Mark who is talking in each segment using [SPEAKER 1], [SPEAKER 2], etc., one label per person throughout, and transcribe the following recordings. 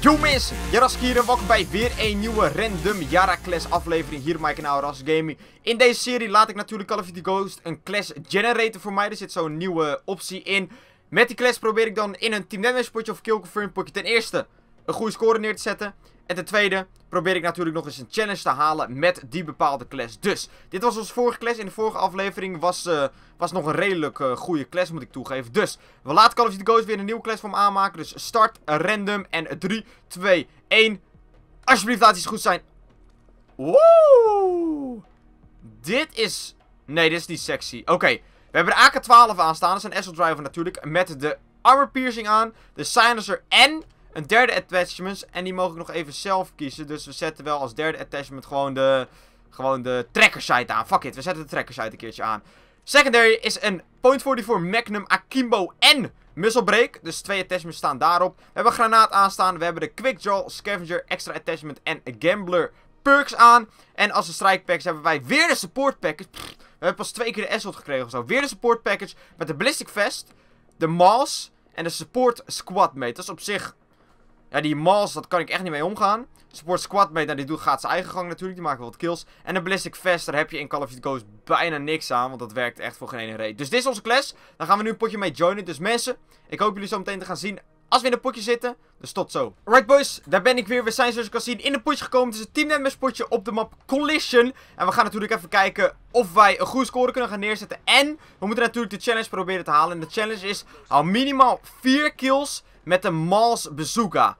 [SPEAKER 1] Yo mensen, Jaras hier en welkom bij weer een nieuwe random Yara Clash aflevering hier op mijn kanaal Ras Gaming. In deze serie laat ik natuurlijk Call of Ghost een Clash generator voor mij. Er zit zo'n nieuwe optie in. Met die Clash probeer ik dan in een Team Deathmatch potje of Kill Confirm potje ten eerste een goede score neer te zetten. En ten tweede probeer ik natuurlijk nog eens een challenge te halen met die bepaalde class. Dus, dit was onze vorige class. In de vorige aflevering was, uh, was nog een redelijk uh, goede class, moet ik toegeven. Dus, we laten Call of Duty Ghost weer een nieuwe class voor hem aanmaken. Dus start, random en 3, 2, 1. Alsjeblieft, laat iets goed zijn. Woe! Dit is... Nee, dit is niet sexy. Oké, we hebben de AK-12 aanstaan. Dat is een Assault Driver natuurlijk. Met de armor piercing aan, de silencer en een derde attachment. En die mogen ik nog even zelf kiezen. Dus we zetten wel als derde attachment gewoon de, gewoon de tracker sight aan. Fuck it, we zetten de tracker sight een keertje aan. Secondary is een Point 44 Magnum Akimbo en Muzzle Break. Dus twee attachments staan daarop. We hebben granaat aanstaan. We hebben de Quick Draw, Scavenger, Extra Attachment en Gambler perks aan. En als een strike packs hebben wij weer de support package. we hebben pas twee keer de Assault gekregen of zo. Weer de support package met de Ballistic Vest, de Mass en de support squad mate. Dat is op zich ja, die Mals, dat kan ik echt niet mee omgaan. Support Squad mate, nou, die doet, gaat zijn eigen gang natuurlijk. Die maken wat kills. En de Ballistic Vest, daar heb je in Call of Duty Ghost bijna niks aan. Want dat werkt echt voor geen ene reet. Dus dit is onze class. Dan gaan we nu een potje mee joinen. Dus mensen, ik hoop jullie zo meteen te gaan zien als we in een potje zitten. Dus tot zo. Alright boys, daar ben ik weer. We zijn zoals je kan zien in een potje gekomen. Het is een Deathmatch potje op de map Collision. En we gaan natuurlijk even kijken of wij een goede score kunnen gaan neerzetten. En we moeten natuurlijk de challenge proberen te halen. En de challenge is al minimaal 4 kills met de Mals Bazooka.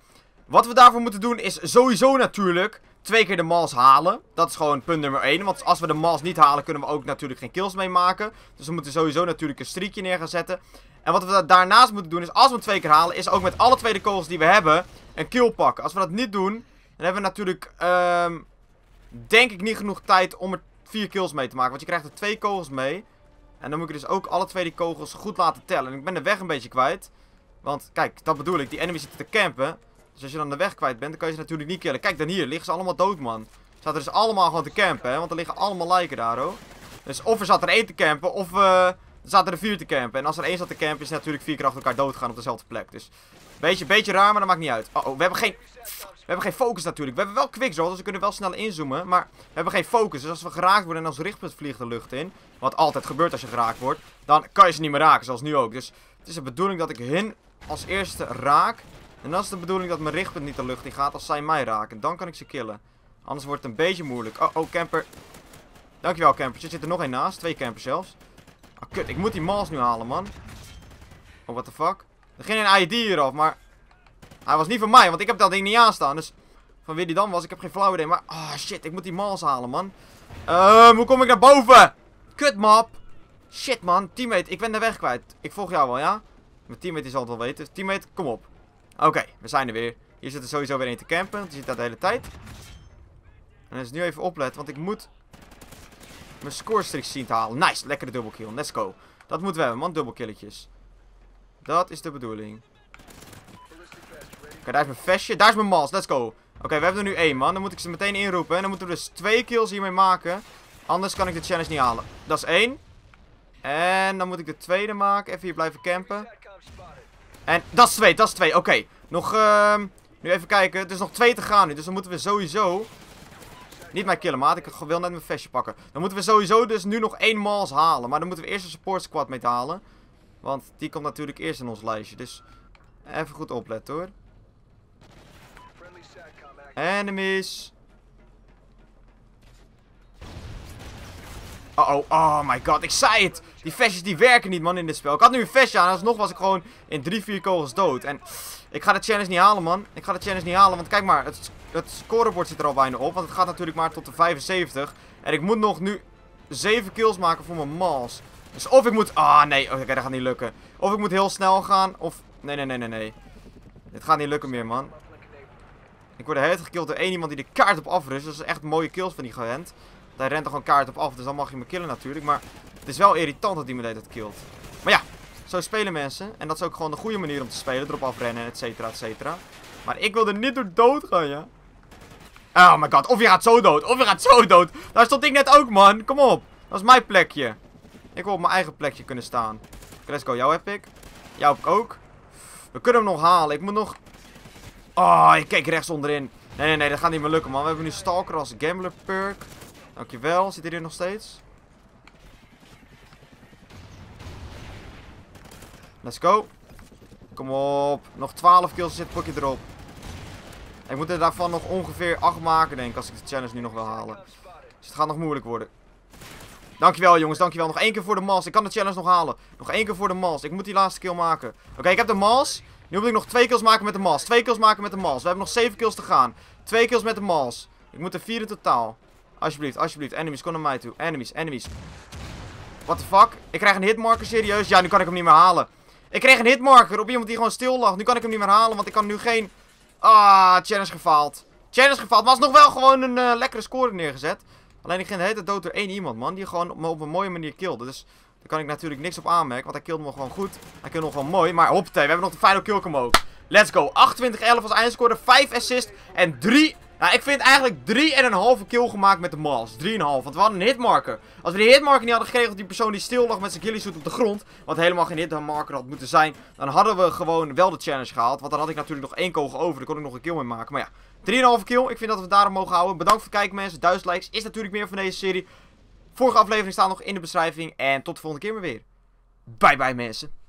[SPEAKER 1] Wat we daarvoor moeten doen is sowieso natuurlijk twee keer de mals halen. Dat is gewoon punt nummer 1. Want als we de mals niet halen, kunnen we ook natuurlijk geen kills mee maken. Dus we moeten sowieso natuurlijk een streakje neer gaan zetten. En wat we daarnaast moeten doen is, als we hem twee keer halen, is ook met alle twee de kogels die we hebben, een kill pakken. Als we dat niet doen, dan hebben we natuurlijk, um, denk ik, niet genoeg tijd om er vier kills mee te maken. Want je krijgt er twee kogels mee. En dan moet ik dus ook alle twee die kogels goed laten tellen. En ik ben de weg een beetje kwijt. Want, kijk, dat bedoel ik. Die enemy zitten te campen. Dus als je dan de weg kwijt bent, dan kan je ze natuurlijk niet killen. Kijk dan hier, liggen ze allemaal dood, man. Zaten dus allemaal gewoon te campen, hè. Want er liggen allemaal lijken daar, hoor. Dus of er zat er één te campen, of uh, zaten er vier te campen. En als er één zat te campen, is natuurlijk vier keer achter elkaar doodgaan op dezelfde plek. Dus, beetje, beetje raar, maar dat maakt niet uit. Oh, oh we hebben geen... We hebben geen focus natuurlijk. We hebben wel quickdraw, dus we kunnen wel snel inzoomen. Maar we hebben geen focus. Dus als we geraakt worden en als richtpunt vliegt de lucht in. Wat altijd gebeurt als je geraakt wordt. Dan kan je ze niet meer raken, zoals nu ook. Dus het is de bedoeling dat ik hen als eerste raak. En dan is de bedoeling dat mijn richtpunt niet de lucht in gaat als zij mij raken. Dan kan ik ze killen. Anders wordt het een beetje moeilijk. Oh, oh, camper. Dankjewel, camper. Er zit er nog één naast. Twee campers zelfs. Oh, kut. Ik moet die mals nu halen, man. Oh, what the fuck. Er ging een ID hieraf, maar... Hij was niet van mij, want ik heb dat ding niet aanstaan. Dus van wie die dan was, ik heb geen flauw idee. Maar, oh shit, ik moet die mals halen, man. Uh, hoe kom ik naar boven? Kut, map. Shit, man. Teammate, ik ben de weg kwijt. Ik volg jou wel, ja? Mijn teammate zal het wel weten. Teammate, kom op. Oké, we zijn er weer. Hier zit er sowieso weer een te campen. Die zit daar de hele tijd. En is nu even opletten, want ik moet mijn score zien te halen. Nice, lekkere dubbelkill. Let's go. Dat moeten we hebben, man. Dubbelkilletjes. Dat is de bedoeling. Oké, daar is mijn vestje. Daar is mijn mals. Let's go. Oké, we hebben er nu één, man. Dan moet ik ze meteen inroepen. En dan moeten we dus twee kills hiermee maken. Anders kan ik de challenge niet halen. Dat is één. En dan moet ik de tweede maken. Even hier blijven campen. En dat is twee, dat is twee. Oké, nog, uh, nu even kijken. Er is nog twee te gaan nu, dus dan moeten we sowieso... Niet mijn killen, maat. Ik wil net mijn vestje pakken. Dan moeten we sowieso dus nu nog één mals halen. Maar dan moeten we eerst een support squad mee halen. Want die komt natuurlijk eerst in ons lijstje. Dus even goed opletten hoor. Enemies. Oh, oh, oh my god, ik zei het. Die vestjes die werken niet, man, in dit spel. Ik had nu een vestje aan alsnog was ik gewoon in drie, vier kogels dood. En ik ga de challenge niet halen, man. Ik ga de challenge niet halen, want kijk maar, het, het scorebord zit er al bijna op. Want het gaat natuurlijk maar tot de 75. En ik moet nog nu 7 kills maken voor mijn mals. Dus of ik moet... Ah, nee. Oké, dat gaat niet lukken. Of ik moet heel snel gaan, of... Nee, nee, nee, nee, nee. Dit gaat niet lukken meer, man. Ik word de hele gekild door één iemand die de kaart op afrust. Dat is echt mooie kills van die gewend. Hij rent er gewoon kaart op af, dus dan mag je me killen natuurlijk. Maar het is wel irritant dat hij me dat killt. Maar ja, zo spelen mensen. En dat is ook gewoon de goede manier om te spelen. Erop afrennen, et cetera, et cetera. Maar ik wil er niet door dood gaan, ja. Oh my god, of je gaat zo dood, of je gaat zo dood. Daar stond ik net ook, man. Kom op. Dat is mijn plekje. Ik wil op mijn eigen plekje kunnen staan. go. Jou heb ik. Jou heb ik ook. We kunnen hem nog halen. Ik moet nog... Oh, ik kijk rechts onderin. Nee, nee, nee, dat gaat niet meer lukken, man. We hebben nu Stalker als Gambler perk. Dankjewel. Zit hij hier nog steeds? Let's go. Kom op. Nog 12 kills zit potje erop. Ik moet er daarvan nog ongeveer 8 maken, denk ik, als ik de challenge nu nog wil halen. Dus het gaat nog moeilijk worden. Dankjewel, jongens. Dankjewel. Nog één keer voor de mals. Ik kan de challenge nog halen. Nog één keer voor de mals. Ik moet die laatste kill maken. Oké, ik heb de mals. Nu moet ik nog twee kills maken met de mals. Twee kills maken met de mals. We hebben nog 7 kills te gaan. Twee kills met de mals. Ik moet er 4 in totaal. Alsjeblieft, alsjeblieft. Enemies, kom naar mij toe. Enemies, enemies. What the fuck? Ik krijg een hitmarker, serieus? Ja, nu kan ik hem niet meer halen. Ik kreeg een hitmarker op iemand die gewoon stil lag. Nu kan ik hem niet meer halen, want ik kan nu geen... Ah, challenge gefaald. Challenge gefaald, maar nog wel gewoon een uh, lekkere score neergezet. Alleen ik ging de hele tijd dood door één iemand, man. Die gewoon op een mooie manier killde. Dus daar kan ik natuurlijk niks op aanmerken, want hij killde me gewoon goed. Hij killde me gewoon mooi, maar hoppatee, we hebben nog de final kill omhoog. Let's go. 28-11 als eindscore, 5 assist en 3 nou, ik vind eigenlijk 3,5 kill gemaakt met de Mals. 3,5. Want we hadden een hitmarker. Als we die hitmarker niet hadden gekregen die persoon die stil lag met zijn killisuit op de grond. Wat helemaal geen hitmarker had moeten zijn. Dan hadden we gewoon wel de challenge gehaald. Want dan had ik natuurlijk nog één kogel over. Dan kon ik nog een kill mee maken. Maar ja, 3,5 kill. Ik vind dat we daarom mogen houden. Bedankt voor het kijken mensen. 1000 likes is natuurlijk meer van deze serie. Vorige aflevering staat nog in de beschrijving. En tot de volgende keer maar weer. Bye bye mensen.